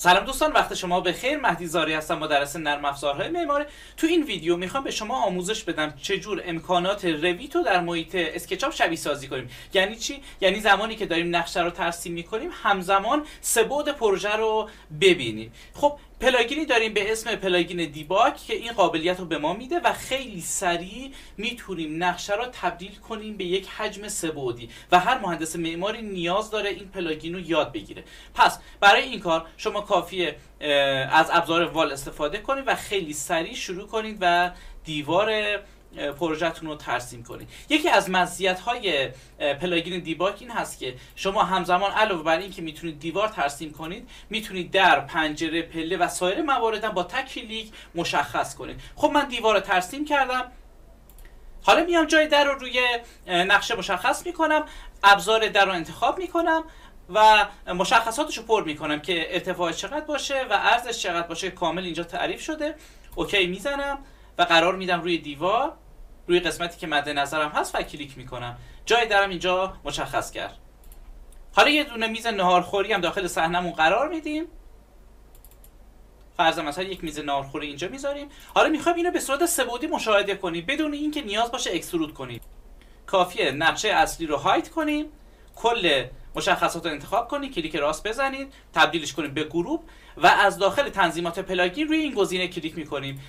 سلام دوستان وقت شما به خیر مهدی زاری هستم مدرس نرم افزارهای معماری. تو این ویدیو می‌خوام به شما آموزش بدم چجور امکانات رویت رو در محیط SketchUp شبیه سازی کنیم. یعنی چی؟ یعنی زمانی که داریم نقشه رو ترسیم می‌کنیم همزمان سه بعد پروژه رو ببینیم. خب plugin ی داریم به اسم plugin Dibac که این قابلیت رو به ما میده و خیلی سریع می‌تونیم نقشه را تبدیل کنیم به یک حجم سه بعدی و هر مهندس معماری نیاز داره این plugin رو یاد بگیره. پس برای این کار شما کافیه از ابزار wall استفاده کنید و خیلی سریع شروع کنید و دیوار پروژهتون رو ترسیم کنید یکی از مزیت های plugin Dibac این هست که شما همزمان علاوه بر اینکه می‌تونید دیوار ترسیم کنید می‌تونید در پنجره پله و سایر موارد با تک کلیک مشخص کنید. خب من دیوار رو ترسیم کردم. حالا میام جای در رو روی نقشه مشخص می‌کنم ابزار در رو انتخاب می‌کنم و مشخصاتش رو پر می‌کنم که ارتفاع چقدر باشه و عرضش چقدر باشه کامل اینجا تعریف شده. اوکی می‌زنم. و قرار میدم روی دیوار روی قسمتی که مد نظرم هست و کلیک می‌کنم. جای درم اینجا مشخص کرد. حالا یه دونه میز نهارخوری هم داخل صحنمون قرار میدیم. فرض مثلا یک میز نهارخوری اینجا می‌ذاریم. حالا می‌خوایم اینو به صورت سبودی مشاهده کنیم. بدون اینکه نیاز باشه اکسترود کنیم. کافیه نقشه اصلی رو hide کنیم. کل مشخصات رو انتخاب کنید کلیک راست بزنید تبدیلش کنید به group و از داخل تنظیمات plugin روی این گزینه کلیک می‌کنیم.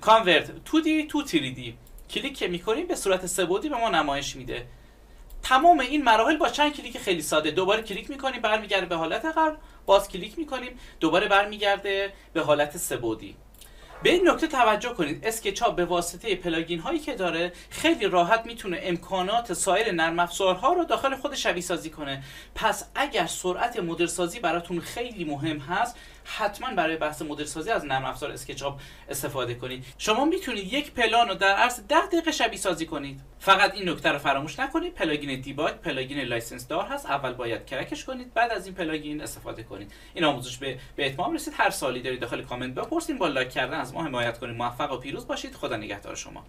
convert 2D to 3D کلیک که می‌کنیم به صورت سه بعدی به ما نمایش میده. تمام این مراحل با چند کلیک خیلی ساده. دوباره کلیک می‌کنیم برمیگرده به حالت قبل. باز کلیک می‌کنیم دوباره برمیگرده به حالت سه بعدی به این نکته توجه کنید. SketchUp به واسطه plugin هایی که داره خیلی راحت می‌تونه امکانات سایر نرم افزارها رو داخل خود شبیه سازی کنه. پس اگر سرعت مدل سازی براتون خیلی مهم هست حتما برای بحث مدل سازی از نرم افزار SketchUp استفاده کنید. شما می‌تونید یک پلان رو در عرض 10 دقیقه شبیه سازی کنید. فقط این نکته رو فراموش نکنید. plugin Dibac plugin license دار هست. اول باید crack ش کنید بعد از این plugin استفاده کنید. این آموزش به به اتمام رسید. هر سوالی دارید داخل کامنت بپرسید. با لایک کردن از ما حمایت کنید. موفق و پیروز باشید. خدا نگهدار شما.